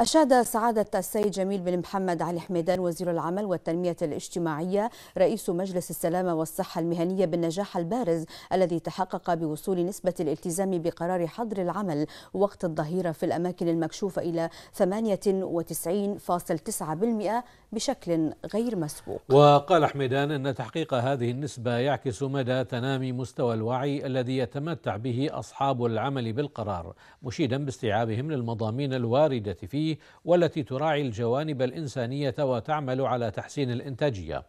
أشاد سعادة السيد جميل بن محمد علي حميدان وزير العمل والتنمية الاجتماعية رئيس مجلس السلامة والصحة المهنية بالنجاح البارز الذي تحقق بوصول نسبة الالتزام بقرار حظر العمل وقت الظهيرة في الأماكن المكشوفة إلى 98.9% بشكل غير مسبوق. وقال حميدان أن تحقيق هذه النسبة يعكس مدى تنامي مستوى الوعي الذي يتمتع به أصحاب العمل بالقرار مشيدا باستيعابهم للمضامين الواردة فيه والتي تراعي الجوانب الإنسانية وتعمل على تحسين الإنتاجية.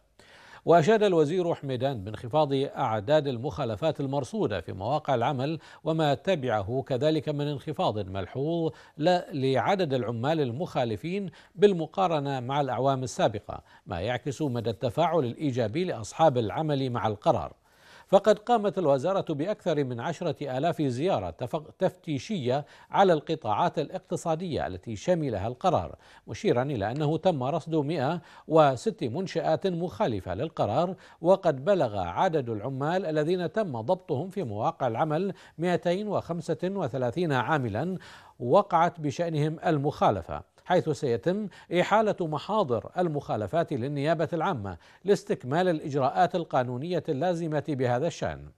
وأشاد الوزير حميدان بانخفاض أعداد المخالفات المرصودة في مواقع العمل وما تبعه كذلك من انخفاض ملحوظ لعدد العمال المخالفين بالمقارنة مع الأعوام السابقة ما يعكس مدى التفاعل الإيجابي لأصحاب العمل مع القرار. فقد قامت الوزارة بأكثر من عشرة آلاف زيارة تفتيشية على القطاعات الاقتصادية التي شملها القرار مشيرا إلى أنه تم رصد 106 منشآت مخالفة للقرار وقد بلغ عدد العمال الذين تم ضبطهم في مواقع العمل 235 عاملا وقعت بشأنهم المخالفة حيث سيتم إحالة محاضر المخالفات للنيابة العامة لاستكمال الإجراءات القانونية اللازمة بهذا الشأن.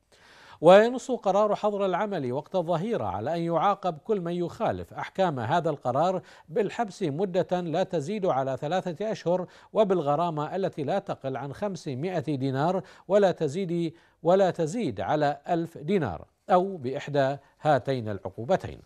وينص قرار حظر العمل وقت الظهيرة على أن يعاقب كل من يخالف أحكام هذا القرار بالحبس مدة لا تزيد على ثلاثة أشهر وبالغرامة التي لا تقل عن 500 دينار ولا تزيد ولا تزيد على ألف دينار أو بإحدى هاتين العقوبتين.